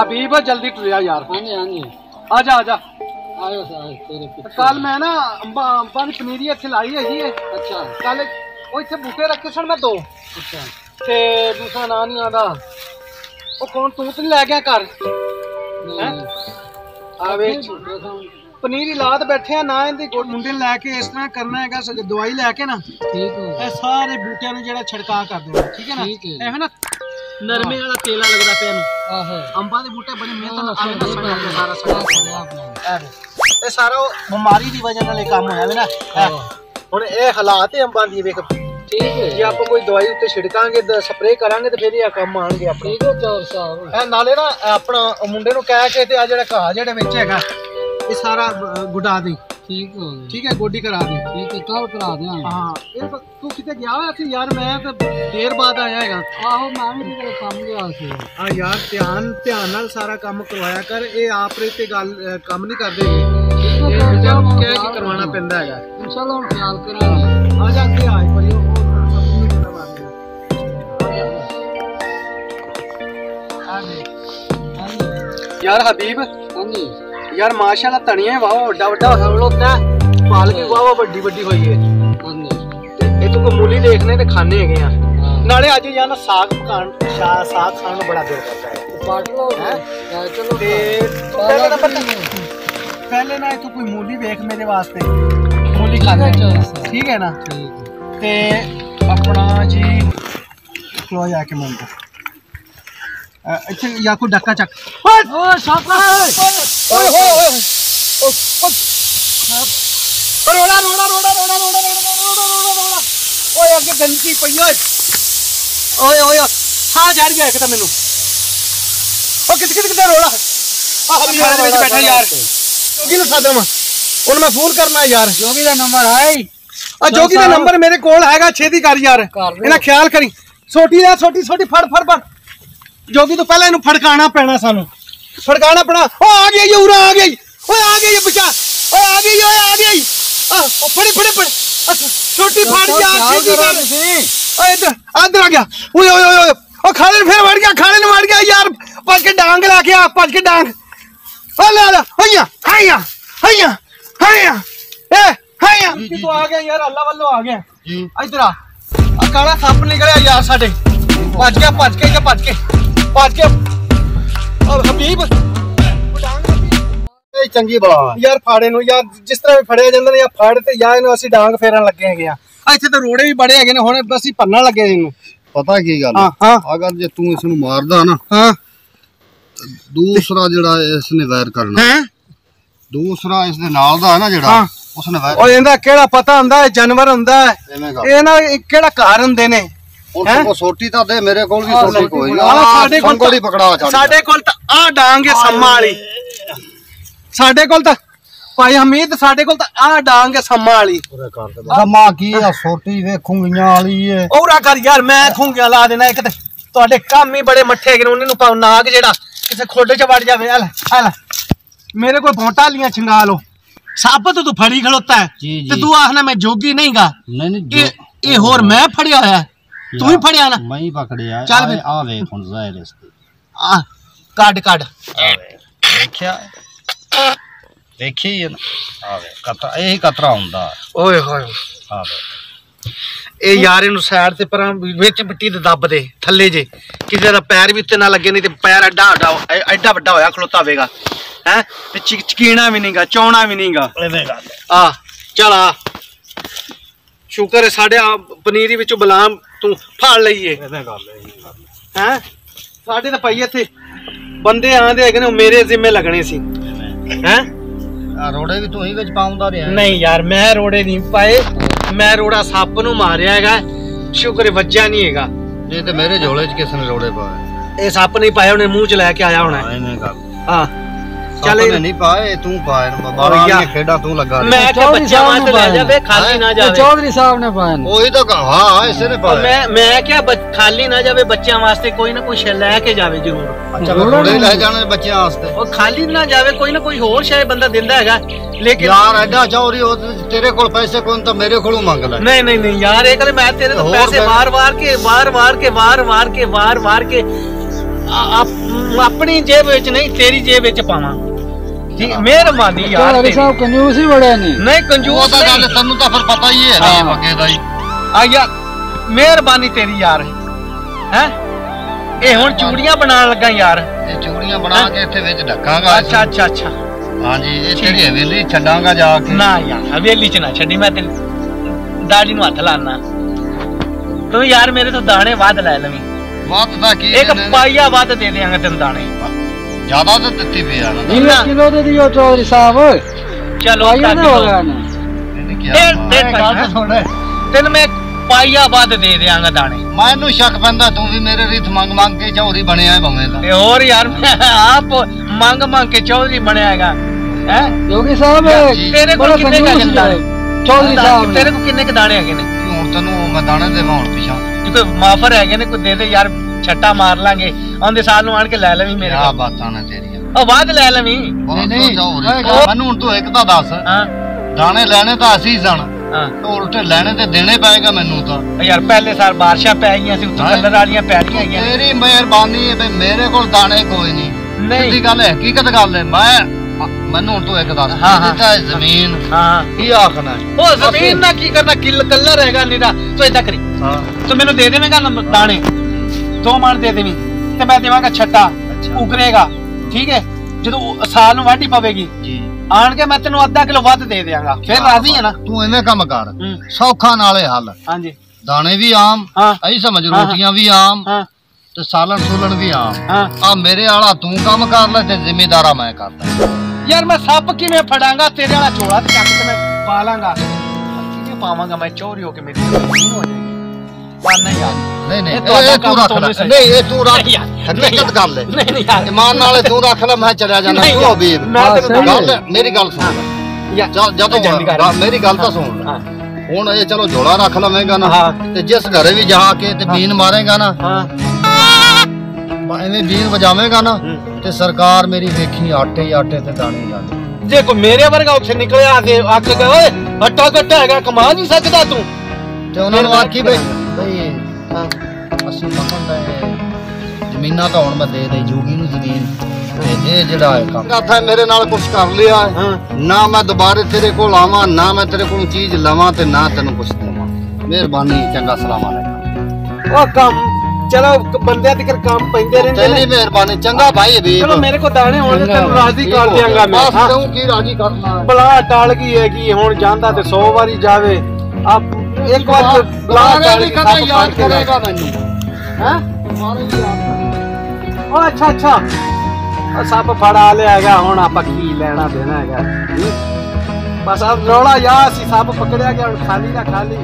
ਹਬੀਬ ਜਲਦੀ ਟੁਰਿਆ ਯਾਰ। ਹਾਂਜੀ ਹਾਂਜੀ। ਆ ਜਾ ਆ ਜਾ। ਆਇਓ ਸਾਹਿਬ ਤੇਰੇ ਪਿੱਛੇ। ਕੱਲ ਮੈਂ ਨਾ ਅੰਬਾਂ ਅੰਬਾਂ ਦੀ ਪਨੀਰੀ ਇੱਥੇ ਲਾਈ ਹੈਗੀ ਏ। ਅੱਛਾ। ਕੱਲ ਉਹ ਇੱਥੇ ਬੂਟੇ ਰੱਖੇ ਸਨ ਮੈਂ ਦੋ। ਅੱਛਾ। ਤੇ ਦੂਸਰਾ ਨਾਂ ਨਹੀਂ ਆਉਂਦਾ। ਉਹ ਕੌਣ ਤੂੰ ਤੇ ਲੈ ਗਿਆ ਘਰ? ਨਹੀਂ। ਆ ਵੇ ਬੁੱਢੇ ਸਨ। ਪਨੀਰੀ ਲਾਤ ਬੈਠੇ ਆ ਨਾ ਇਹਦੀ ਗੋ- ਮੁੰਡੇ ਨੂੰ ਲੈ ਕੇ ਇਸ ਤਰ੍ਹਾਂ ਕਰਨਾ ਹੈਗਾ ਸਜ ਦਵਾਈ ਲੈ ਕੇ ਨਾ। ਠੀਕ ਹੋ। ਇਹ ਸਾਰੇ ਬੂਟਿਆਂ ਨੂੰ ਜਿਹੜਾ ਛਿੜਕਾ ਕਰ ਦੇਣਾ ਠੀਕ ਹੈ ਨਾ? ਠੀਕ ਹੈ। ਐਵੇਂ ਨਾ ਨਰਮੇ ਵਾਲਾ ਤੇਲਾ ਲੱਗਦਾ ਪਿਆ ਨੂੰ ਆਹੋ। ਅੰਬਾਂ ਦੇ ਬੂਟੇ ਬੜੀ ਮਿਹਨਤ ਨਾਲ ਆਲੇ ਦਾ ਸਹੀ ਸਾਰਾ ਸਾਰਾ ਇਹ ਸਾਰਾ ਬਿਮਾਰੀ ਦੀ ਵਜ੍ਹਾ ਨਾਲ ਇਹ ਕੰਮ ਹੋਇਆ ਵੇ ਨਾ। ਹੁਣ ਇਹ ਹਾਲਾਤ ਹੈ ਅੰਬਾਂ ਦੀ ਵੇਖ। ਠੀਕ ਹੈ। ਜੇ ਆਪਾਂ ਕੋਈ ਦਵਾਈ ਉੱਤੇ ਛਿੜਕਾਂਗੇ ਸਪਰੇਅ ਕਰਾਂਗੇ ਤੇ ਫਿਰ ਇਹ ਕੰਮ ਆਣਗੇ ਆਪਣੇ। ਠੀਕ ਹੋ ਚੌਰ ਸਾਹਿਬ। ਇਹ ਨਾਲੇ ਨਾ ਆਪਣਾ ਮੁੰਡੇ ਨੂੰ ਕਹਿ ਕੇ ਤੇ ਆ ਜਿਹੜਾ ਘਾਹ ਜਿਹੜੇ ਵਿੱਚ ਹੈਗਾ ਇਹ ਸਾਰਾ ਗੁਡਾ ਦੇ ਠੀਕ ਹੋ ਗਿਆ ਠੀਕ ਹੈ ਗੋਡੀ ਕਰਾ ਦੇ। ਠੀਕ ਹੈ ਕੱਲ ਕਰਾ ਦਿਆਂਗੇ। ਹਾਂ ਇਹ ਤਾਂ ਤੂੰ ਕਿਤੇ ਗਿਆ ਹੋਇਆ ਸੀ? ਯਾਰ ਮੈਂ ਤਾਂ ਦੇਰ ਬਾਅਦ ਆਇਆ ਹੈਗਾ। ਆਹੋ ਮੈਂ ਵੀ ਕਿਤੇ ਕੰਮ ਗਿਆ ਸੀ। ਆ ਯਾਰ ਧਿਆਨ ਧਿਆਨ ਨਾਲ ਸਾਰਾ ਕੰਮ ਕਰਵਾਇਆ ਕਰ। ਇਹ ਆਪ ਰੇ ਤੇ ਗੱਲ ਕੰਮ ਨਹੀਂ ਕਰਦੇ ਇਹ ਬੇਟਾ ਕਹਿ ਕੇ ਕਰਵਾਉਣਾ ਪੈਂਦਾ ਹੈਗਾ। ਇਨਸ਼ਾਅੱਲਾ ਹੁਣ ਖਿਆਲ ਕਰਾਂਗੇ। ਆ ਜਾ ਕੇ ਆਏ ਪਰਿਓ ਯਾਰ ਹਬੀਬ। ਹਾਂਜੀ। यार माशाल्लाह धनिया वाह वड्डा वड्डा हमलो होता है पालक वाह वाह बड़ी बड़ी हुई है ਇਹ ਤੋਂ ਮੂਲੀ ਦੇਖਨੇ ਤੇ ਖਾਣੇ ਹੈਗੇ ਆ ਨਾਲੇ ਅੱਜ ਯਾਰ ਸਾਗ ਪਕਾਣ ਸਾਗ ਖਾਣ ਨੂੰ ਬੜਾ ਦਿਲ ਕਰਦਾ ਹੈ ਪਾਟ ਲੋ ਹੈ ਚਲੋ ਤੇ ਪਹਿਲੇ ਨਾ ਤੂੰ ਕੋਈ ਮੂਲੀ ਵੇਖ ਮੇਰੇ ਵਾਸਤੇ ਮੂਲੀ ਖਾਣਾ ਠੀਕ ਹੈ ਨਾ ਤੇ ਆਪਣਾ ਜੀ ਕਲੋ ਜਾ ਕੇ ਮੰਗੋ ਇੱਥੇ ਜਾਂ ਕੋਈ ਡੱਕਾ ਚੱਕ ਓ ਸ਼ਾਬਾਸ਼ ਓਏ ਹੋਏ ਓਏ ਰੋੜਾ ਰੋੜਾ ਰੋੜਾ ਰੋੜਾ ਰੋੜਾ ਰੋੜਾ ਰੋੜਾ ਰੋੜਾ ਓਏ ਅੱਗੇ ਗੰਦੀ ਪਈ ਓਏ। ਓਏ ਓਏ ਸਾਹ ਚੜ ਗਿਆ ਇੱਕ ਤਾਂ ਮੈਨੂੰ। ਓ ਕਿੱਥੇ ਕਿੱਥੇ ਕਿੱਥੇ ਰੋੜਾ? ਆਹ ਮੇਰੇ ਦੇ ਵਿੱਚ ਬੈਠਾ ਯਾਰ। ਜੋਗੀ ਨੂੰ ਸਾਦਾ ਮੈਂ। ਉਹਨੂੰ ਮੈਂ ਫੋਨ ਕਰਨਾ ਯਾਰ। ਜੋਗੀ ਦਾ ਨੰਬਰ ਆਈ ਆ ਜੋਗੀ ਦਾ ਨੰਬਰ ਮੇਰੇ ਕੋਲ ਹੈਗਾ ਛੇਤੀ ਕਰ ਯਾਰ। ਕਰ ਲਿਓ। ਇਹਨਾਂ ਖਿਆਲ ਕਰੀ। ਛੋਟੀ ਦਾ ਛੋਟੀ ਛੋਟੀ ਫੜ ਫੜ ਫੜ। ਜੋਗੀ ਤੋਂ ਪਹਿਲਾਂ ਇਹਨੂੰ ਫੜਕਾਣਾ ਪੈਣਾ ਸਾਨੂੰ। फड़काना पड़ा। ओ आ गया ये उरा आ गई। ओ आ गई ये बचा ओ आ गई ओ आ गई। ओ फड़े फड़े फड़े छोटी फाड़ गया क्या कर। ओ इधर अंदर आ गया। ओए ओए ओए ओ खाले ने फिर मार गया खाले ने मार गया यार। पज के डांग ला के आ पज के डांग। ओ ला ला हैया हैया हैया हैया ए हया तो आ गया यार अल्लाह वालों आ गया। इधर आ। काला सांप निकल गया यार साडे भज गया भज के भज के भज के ਹਬੀਬ। ਇਹ ਚੰਗੀ ਬਲਾ ਯਾਰ ਫਾੜੇ ਨੂੰ ਯਾਰ ਜਿਸ ਤਰ੍ਹਾਂ ਵੀ ਫੜਿਆ ਜਾਂਦਾ ਨੇ ਜਾਂ ਫੜ ਤੇ ਜਾਂ ਇਹਨੂੰ ਅਸੀਂ ਡਾਂਗ ਫੇਰਨ ਲੱਗੇ ਹੈਗੇ ਆ। ਇੱਥੇ ਤਾਂ ਰੋੜੇ ਵੀ ਬੜੇ ਹੈਗੇ ਨੇ ਹੁਣ ਅਸੀਂ ਭੰਨਣ ਲੱਗੇ ਇਹਨੂੰ। ਪਤਾ ਕੀ ਗੱਲ ਹਾਂ ਅਗਰ ਜੇ ਤੂੰ ਇਸ ਨੂੰ ਮਾਰਦਾ ਨਾ ਹਾਂ। ਦੂਸਰਾ ਜਿਹੜਾ ਇਸ ਨੇ ਵੈਰ ਕਰਨਾ। ਹੈ? ਦੂਸਰਾ ਇਸ ਦੇ ਨਾਲ ਦਾ ਹੈ ਨਾ ਜਿਹੜਾ। ਉਸ ਨੇ ਵੈਰ ਉਹ ਇਹਦਾ ਕਿਹੜਾ ਪਤਾ ਹੁੰਦਾ ਹੈ ਜਾਨਵਰ ਹੁੰਦਾ ਹੈ? ਇਹ ਨਾ ਕਿਹੜਾ ਘਰ ਹੁੰਦੇ ਨੇ? ਹੈਂ? ਉਹ ਸੋਟੀ ਤਾਂ ਦੇ ਮੇਰੇ ਕੋਲ ਵੀ ਸੋਟੀ ਸੋਟੀ ਕੋਈ ਬਣਾ। ਆਹ ਸਾਡੇ ਕੋਲ ਸੰਗੋਲੀ ਪਕੜਾ ਛੱਡ। ਸਾਡੇ ਕੋਲ ਤਾਂ ਆ ਡਾਂਗ ਹੈ ਸੰਮਾ ਵਾਲੀ। ਸਾਡੇ ਕੋਲ ਤਾਂ ਭਾਈ ਹਮੀਦ ਸਾਡੇ ਕੋਲ ਤਾਂ ਆ ਡਾਂਗ ਹੈ ਸੰਮਾ ਵਾਲੀ। ਜਮਾ ਕੀ ਆ ਸੋਟੀ ਵੇਖੂਗੀਆਂ ਵਾਲੀ ਏ। ਔਰਾ ਕਰ ਯਾਰ ਮੈਂ ਖੁੰਗਿਆ ਲਾ ਦੇਣਾ ਇੱਕ ਤੇ। ਤੁਹਾਡੇ ਕੰਮ ਹੀ ਬੜੇ ਮੱਠੇ ਉਹਨਾਂ ਨੂੰ ਪਾਉ ਨਾਗ ਜਿਹੜਾ। ਕਿਸੇ ਖੋਡੇ ਚ ਵੜ ਜਾਵੇ ਆ ਲੈ ਆ ਲੈ। ਮੇਰੇ ਕੋਲ ਭੌਂਟਾ ਲੀਆਂ ਛੰਗਾ ਲੋ ਸੱਪ ਤੋਂ ਤੂੰ ਫੜੀ ਖਲੋਤਾ ਹੈ। ਤੇ ਤੂੰ ਆਖਣਾ ਮੈਂ ਜੋਗੀ ਨਹੀਂਗਾ। ਨਹੀਂ ਨਹੀਂ ਇਹ ਹੋਰ ਮੈਂ ਫੜਿਆ ਹੋਇਆ। ਤੂੰ ਹੀ ਫੜਿਆ ਨਾ। ਮੈਂ ਹੀ ਪਕੜਿਆ ਚੱਲ ਫਿਰ। ਆ ਵੇਖ ਹੁਣ ਜ਼ਾਹਿਰ ਇਸ ਤੇ। ਆ ਕੱਢ ਕੱਢ। ਦੇਖਿਆ? ਦੇਖੀ ਆ ਵੇ ਕਤਰਾ ਇਹੀ ਕਤਰਾ ਹੁੰਦਾ। ਓਏ ਹੋਏ। ਆ ਵੇ ਇਹ ਯਾਰ ਇਹਨੂੰ ਸਾਈਡ ਤੇ ਪਰਾਂ ਵਿੱਚ ਮਿੱਟੀ ਦੇ ਦੱਬ ਦੇ ਥੱਲੇ ਜੇ। ਕਿਸੇ ਦਾ ਪੈਰ ਵੀ ਉੱਤੇ ਨਾ ਲੱਗੇ ਨਹੀਂ ਤੇ ਪੈਰ ਐਡਾ ਵੱਡਾ ਐ- ਐਡਾ ਵੱਡਾ ਹੋਇਆ ਖਲੋਤਾ ਹੋਵੇਗਾ। ਹੈ? ਤੇ ਚਿਕ- ਚਕੀਣਾ ਵੀ ਨਹੀਂਗਾ ਚੌਣਾ ਵੀ ਨਹੀਂਗਾ। ਐਵੇਂ ਗੱਲ। ਆ ਚਲ ਆ। ਸ਼ੁਕਰ ਹੈ ਸਾਡੇ ਆ ਪਨੀਰੀ ਵਿੱਚੋਂ ਬਲਾਮ ਤੂੰ ਫੜ ਲਈਏ। ਗੱਲ ਹੈ ਸਾਡੇ ਤਾਂ ਭਾਈ ਇੱਥੇ ਬੰਦੇ ਆਂਦੇ ਹੈਗੇ ਨੇ ਉਹ ਮੇਰੇ ਜ਼ਿੰਮੇ ਲੱਗਣੇ ਸੀ। ਹੈ? ਆ ਰੋੜੇ ਵੀ ਤੂੰ ਹੀ ਵਿੱਚ ਪਾਉਂਦਾ ਰਿਹਾ। ਨਹੀਂ ਯਾਰ ਮੈਂ ਰੋੜੇ ਨਹੀਂ ਪਾਏ। ਮੈਂ ਰੋੜਾ ਸੱਪ ਨੂੰ ਮਾਰਿਆ ਹੈਗਾ। ਸ਼ੁਕਰ ਵੱਜਿਆ ਨਹੀਂ ਹੈਗਾ। ਇਹ ਤੇ ਮੇਰੇ ਝੋਲੇ 'ਚ ਕਿਸ ਨੇ ਰੋੜੇ ਪਾਏ? ਇਹ ਸੱਪ ਨਹੀਂ ਪਾਇਆ ਉਹਨੇ ਮੂੰਹ ਚ ਲੈ ਕੇ ਆਇਆ ਹੋਣਾ। ਹਾਂ। ਚੱਲ ਚੱਲ ਇਹ- ਨਹੀਂ ਪਾਏ ਤੂੰ ਪਾਏ ਨੇ ਯਾਰ। ਬਾਬਾ ਖੇਡਾਂ ਤੂੰ ਲੱਗਾ ਰਿਹਾ। ਮੈਂ ਕਿ ਬੱਚਾ ਵਾਸਤੇ ਲੈ ਜਾਵੇ ਖਾਲੀ ਨਾ ਜਾਵੇ। ਚੌਧਰੀ ਸਾਹਿਬ ਨੇ ਪਾਇਆ ਉਹੀ ਤਾਂ ਕਹਾ ਹਾਂ ਇਸੇ ਨੇ ਔਰ ਪਾਏ। ਮੈਂ ਮੈਂ ਕਿਹਾ ਬੱਚ- ਖਾਲੀ ਨਾ ਜਾਵੇ ਬੱਚਿਆਂ ਵਾਸਤੇ ਕੋਈ ਨਾ ਕੋਈ ਸ਼ੈ ਲੈ ਕੇ ਜਾਵੇ ਜ਼ਰੂਰ। ਅੱਛਾ ਫਿਰ ਰੋੜੇ ਲੈ ਜਾਣੇ ਬੱਚਿਆਂ ਵਾਸਤੇ। ਉਹ ਖਾਲੀ ਨਾ ਜਾਵੇ ਕੋਈ ਨਾ ਕੋਈ ਹੋਰ ਸ਼ਾਇਦ ਬੰਦਾ ਦਿੰਦਾ ਹੈਗਾ। ਲੇਕਿਨ ਯਾਰ ਐਡਾ ਚੌਰੀ ਉਹ ਤੇ ਤੇਰੇ ਕੋਲ ਪੈਸੇ ਕੋਈ ਨੀ ਤਾਂ ਮੇਰੇ ਕੋਲੋਂ ਮੰਗ ਲੈ। ਨਹੀਂ ਨਹੀਂ ਨਹੀਂ ਯਾਰ ਇਹ ਕਹਿੰਦੇ ਮੈਂ ਤੇਰੇ ਤੋਂ ਪੈਸੇ ਫਿਰ- ਵਾਰ ਵਾਰ ਕੇ ਵਾਰ ਵਾਰ ਕੇ ਵਾਰ ਵਾਰ ਕੇ ਵਾਰ ਵਾਰ ਕੇ ਆਪਣੀ ਜੇਬ ਵਿੱਚ ਨਹੀਂ ਤੇਰੀ ਜੇਬ ਵਿੱਚ ਪਾਵਾਂ। ਠੀਕ ਮਿਹਰਬਾਨੀ ਯਾਰ ਤੇਰੀ। ਸਾਹਿਬ ਕੰਜੂਸ ਹੀ ਬੜੇ ਨੇ। ਨਹੀਂ ਉਹ ਕੰਜੂਸ ਤਾਂ ਗੱਲ ਨਹੀਂ ਤੈਨੂੰ ਤਾਂ ਫਿਰ ਪਤਾ ਹੀ ਹੈ ਨਾ ਹਾਂ। ਪੱਕੇ ਦਾ ਹੀ। ਆ ਯਾਰ ਮਿਹਰਬਾਨੀ ਤੇਰੀ ਯਾਰ। ਹੈ? ਇਹ ਹੁਣ ਚੂੜੀਆਂ ਬਣਾਉਣ ਲੱਗਾ ਯਾਰ। ਇਹ ਚੂੜੀਆਂ ਬਣਾ ਕੇ ਇੱਥੇ ਵਿੱਚ ਢੱਕਾਂਗਾ ਅੱਛਾ ਅੱਛਾ ਅੱਛਾ। ਹਾਂਜੀ ਇਹ। ਤੇਰੀ ਹਵੇਲੀ ਛੱਡਾਂਗਾ ਜਾ ਕੇ। ਨਾ ਯਾਰ ਹਵੇਲੀ ਚ ਨਾ ਛੱਡੀ ਮੈਂ ਤੇ ਦਾੜੀ ਨੂੰ ਹੱਥ ਲਾਣਾ ਤੂੰ ਯਾਰ ਮੇਰੇ ਤੋਂ ਦਾਣੇ ਵੱਧ ਲੈ ਲਵੀਂ। ਬਾਤ ਦਾ ਕੀ ਇੱਕ ਪਾਈਆ ਵੱਧ ਦੇ ਦਿਆਂਗੇ ਤੈਨੂੰ ਦਾਣੇ। ਜ਼ਿਆਦਾ ਤਾਂ ਦਿੱਤੀ ਪਿਆ ਨਾ। ਨਾ। ਕਿਲੋ ਕਿਲੋ ਦੇ ਦਿਓ ਚੌਧਰੀ ਸਾਹਿਬ ਚਲੋ ਆਇਆ ਨਾ ਹੋ ਕਿਲੋ। ਗਿਆ ਨਾ ਇਹਨੇ ਕੀ ਡੇਢ-? ਡੇਢ ਗੱਲ ਸੁਣ। ਤੈਨੂੰ ਮੈਂ ਪਾਈਆ ਵੱਧ ਦੇ ਦਿਆਂਗਾ ਦਾਣੇ। ਮੈਨੂੰ ਸ਼ੱਕ ਪੈਂਦਾ ਤੂੰ ਵੀ ਮੇਰੇ ਰੀਤ ਮੰਗ ਮੰਗ ਕੇ ਚੌਧਰੀ ਬਣਿਆ ਹੈ ਭਵੇਂ ਦਾ ਤੇ ਹੋਰ ਯਾਰ ਮੈਂ ਆਪ ਮੰਗ ਮੰਗ ਕੇ ਚੌਧਰੀ ਬਣਿਆ ਹੈਗਾ। ਹੈ? ਜੋਗੀ ਸਾਹਿਬ ਤੇਰੇ ਕੋਲ ਕਿੰਨੇ ਕੁ ਹੈਗੇ ਦਾਣੇ? ਨੇ। ਚੌਧਰੀ ਸਾਹਿਬ ਤੇਰੇ ਕੋਲ ਕਿੰਨੇ ਕ ਦਾਣੇ ਹੈਗੇ ਨੇ? ਹੁਣ ਤੈਨੂੰ ਮੈਂ ਦਾਣੇ ਦੇਵਾਂ ਹੁਣ ਪਿਛਾਂ ਜੇ ਕੋਈ ਮਾਫਰ ਹੈਗੇ ਨੇ ਕੋਈ ਦੇ ਦੇ ਯਾਰ। ਛੱਟਾ ਮਾਰ ਲਾਂਗੇ। ਆਉਂਦੇ ਸਾਲ ਨੂੰ ਆਣ ਕੇ ਲੈ ਲਵੀਂ ਮੇਰੇ ਆ ਕੋਲ। ਬਾਤਾਂ ਨੇ ਤੇਰੀਆਂ। ਉਹ ਵੱਧ ਲੈ ਲਵੀਂ। ਨਹੀਂ, ਓਏ, ਮੈਨੂੰ ਹੁਣ ਤੂੰ ਇੱਕ ਤਾਂ ਦੱਸ। ਹਾਂ। ਦਾਣੇ ਲੈਣੇ ਤਾਂ ਅਸੀਂ ਸਨ। ਹਾਂ। ਤੇ ਉਲਟੇ ਲੈਣੇ ਤੇ ਦੇਣੇ ਪਏਗਾ ਮੈਨੂੰ ਤਾਂ। ਯਾਰ ਪਹਿਲੇ ਸਾਲ ਬਾਰਿਸ਼ਾਂ ਪੈ ਗਈਆਂ ਸੀ ਉੱਤੋਂ। ਕਲਰ ਵਾਲੀਆਂ ਪੈ ਨੇ। ਤੇਰੀ ਮਿਹਰਬਾਨੀ ਹੈ ਬਈ ਮੇਰੇ ਕੋਲ ਦਾਣੇ ਕੋਈ ਨਹੀਂ। ਨਹੀਂ। ਸਿੱਧੀ ਗੱਲ ਹੈ ਹਕੀਕਤ ਗੱਲ ਹੈ। ਮੈਂ ਮੈਨੂੰ ਹੁਣ ਤੂੰ ਇੱਕ ਦੱਸ। ਹਾਂ, ਹਾਂ। ਇਹਦੀ ਤਾਂ ਇਹ ਜ਼ਮੀਨ। ਹਾਂ ਕੀ ਆਖਣਾ ਉਹ ਜ਼ਮੀਨ ਨਾਲ ਕੀ ਕਰਨਾ? ਕਿਲ ਕਲਰ ਹੈਗਾ ਨੀਰਾ ਤੂੰ। ਏਦਾਂ ਕਰੀ। ਹਾਂ। ਤੂੰ ਮੈਨੂੰ ਦੇ ਦੇਵੇਂਗਾ ਨੰਬਰ ਦਾਣੇ। ਦੋ ਮਣ ਦੇ ਦੇਵੀਂ ਤੇ ਮੈਂ ਦੇਵਾਂਗਾ ਛੱਟਾ। ਉਗਰੇਗਾ ਠੀਕ ਹੈ? ਜਦੋਂ ਸਾਲ ਨੂੰ ਵਾਢੀ ਪਵੇਗੀ ਜੀ। ਆਣ ਕੇ ਮੈਂ ਤੈਨੂੰ ਅੱਧਾ ਕਿਲੋ ਵੱਧ ਦੇ ਦਿਆਂਗਾ। ਫਿਰ ਰਾਜ਼ੀ ਹੈ ਨਾ? ਤੂੰ ਐਵੇਂ ਕੰਮ ਕਰ। ਸੌਖਾ ਨਾਲੇ ਹੱਲ। ਹਾਂਜੀ। ਦਾਣੇ ਵੀ ਆਮ ਐਂ ਸਮਝ। ਰੋਟੀਆਂ ਵੀ ਆਮ ਤੇ ਸਾਲਣ ਸੂਲਣ ਵੀ ਆਮ। ਆ ਮੇਰੇ ਵਾਲਾ ਤੂੰ ਕੰਮ ਕਰ ਲੈ ਤੇ ਜ਼ਿੰਮੇਦਾਰਾ ਮੈਂ ਕਰਦਾ। ਯਾਰ ਮੈਂ ਸੱਪ ਕਿਵੇਂ ਫੜਾਂਗਾ? ਤੇਰੇ ਵਾਲਾ ਝੋਲਾ ਤੇ ਚੱਕ ਕੇ ਮੈਂ ਪਾ ਲਾਂਗਾ। ਕਿਵੇਂ ਪਾਵਾਂਗਾ ਮੈਂ ਚੋਰੀ ਹੋ ਕੇ ਮੇਰੀ ਹੋ ਜਾਏਗੀ। ਪਰ ਨਹੀਂ ਯਾਰ ਨਹੀਂ ਨਹੀਂ ਇਹ ਤੁਹਾਡਾ ਇਹ ਤੂੰ ਕੰਮ ਰੱਖ ਤੋਂ ਲੈ। ਨਹੀਂ ਸਹੀ। ਨਹੀਂ ਇਹ ਤੂੰ ਰੱਖ ਨਹੀਂ ਯਾਰ, ਨਹੀਂ ਹਕੀਕਤ ਯਾਰ। ਗੱਲ ਹੈ ਨਹੀਂ ਨਹੀਂ ਯਾਰ। ਇਮਾਨ ਨਾਲ ਤੂੰ ਰੱਖ ਲੈ ਮੈਂ ਚਲਿਆ ਜਾਣਾ ਨਹੀਂ ਤੂੰ ਯਾਰ, ਹਬੀਬ ਮੈਂ ਹਾਂ, ਤੈਨੂੰ ਸਹੀ ਗੱਲ ਹੈ। ਮੇਰੀ ਗੱਲ ਸੁਣ। ਲੈ ਯਾਰ ਜਦ- ਜਦੋਂ ਜਲਦੀ ਕਰ। ਗੱਲ- ਮੇਰੀ ਗੱਲ ਤਾਂ ਸੁਣ। ਲੈ ਹਾਂ ਹੁਣ ਇਹ ਚਲੋ ਝੋਲਾ ਰੱਖ ਲਵੇਂਗਾ ਨਾ। ਤੇ ਜਿਸ ਘਰੇ ਵੀ ਜਾ ਕੇ ਤੇ ਬੀਨ ਮਾਰੇਗਾ ਨਾ। ਹਾਂ। ਐਵੇਂ ਬੀਨ ਵਜਾਵੇਂਗਾ ਨਾ। ਤੇ ਸਰਕਾਰ ਮੇਰੀ ਵੇਖੀ ਆਟੇ ਆਟੇ ਤੇ ਦਾਣੇ ਦਾਣੇ। ਜੇ ਕੋਈ ਮੇਰੇ ਵਰਗਾ ਉੱਥੇ ਨਿਕਲਿਆ ਤੇ ਅੱਗ ਕੇ ਓਏ ਹੱਟਾ ਕੱਟਾ ਹੈਗਾ ਕਮਾ ਨਹੀਂ ਸਕਦਾ ਤੂੰ। ਤੇ ਉਹਨਾਂ ਨੂੰ ਆਖੀ ਬਈ ਕੀ ਬਈ ਹਾਂ। ਅਸੀਂ ਦਾ ਜ਼ਮੀਨਾਂ ਮੈਂ ਦੇ ਦੇ ਜੋਗੀ ਨੂੰ ਜ਼ਮੀਨ। ਤੇ ਇਹ ਜਿਹੜਾ ਹੈ ਕੰਮ। ਕਾਥਾ ਮੇਰੇ ਨਾਲ ਕੁਝ ਕਰ ਲਿਆ। ਹੈ। ਨਾ ਮੈਂ ਦੁਬਾਰੇ ਤੇਰੇ ਕੋਲ ਆਵਾਂ ਨਾ ਮੈਂ ਤੇਰੇ ਕੋਲ ਚੀਜ਼ ਲਵਾਂ ਤੇ ਨਾ ਤੈਨੂੰ ਕੁਝ ਦੇਵਾਂ। ਮਿਹਰਬਾਨੀ ਚੰਗਾ ਸਲਾਮ ਅਲੈਕਮ। ਉਹ ਕੰਮ ਚਲੋ ਕ- ਬੰਦਿਆਂ ਤੱਕ ਕੰਮ ਪੈਂਦੇ ਰਹਿੰਦੇ ਤੇਰੀ ਨੇ ਮਿਹਰਬਾਨੀ ਚੰਗਾ ਭਾਈ ਹਬੀਬ ਚਲੋ ਮੇਰੇ ਕੋਲ ਦਾਣੇ ਹੋਣ ਤੇ ਤੈਨੂੰ ਰਾਜ਼ੀ ਕਰ ਦਿਆਂਗਾ ਮੈਂ। ਬਸ ਹਾਂ। ਤੂੰ ਕੀ ਰਾਜੀ ਕਰਨਾ। ਹੈ? ਬਲਾ ਟਾਲ ਗਈ ਹੈਗੀ ਹੁਣ ਜਾਂਦਾ ਤੇ 100 ਵਾਰੀ ਜਾਵੇ। ਆਪ ਇੱਕ ਵਾਰ ਤੇ ਬਲਾ ਦੁਬਾਰੇ ਟਾਲ ਵੀ ਗਈ ਕਦੇ ਸੱਪ ਯਾਦ ਫੜ ਕੇ ਲੈ। ਕਰੇਗਾ ਮੈਨੂੰ ਹੈਂ ਦੁਬਾਰੇ ਵੀ ਯਾਦ ਕਰੇਗਾ ਉਹ ਅੱਛਾ ਅੱਛਾ ਉਹ ਸੱਪ ਫੜਾ ਲਿਆ ਹੈਗਾ ਹੁਣ ਆਪਾਂ ਕੀ ਲੈਣਾ ਦੇਣਾ ਹੈਗਾ ਹੂੰ? ਬਸ ਆ ਰੌਲਾ ਯਾ ਸੀ ਸੱਪ ਪਕੜਿਆ ਗਿਆ ਹੁਣ ਖਾਲੀ ਦਾ ਖਾਲੀ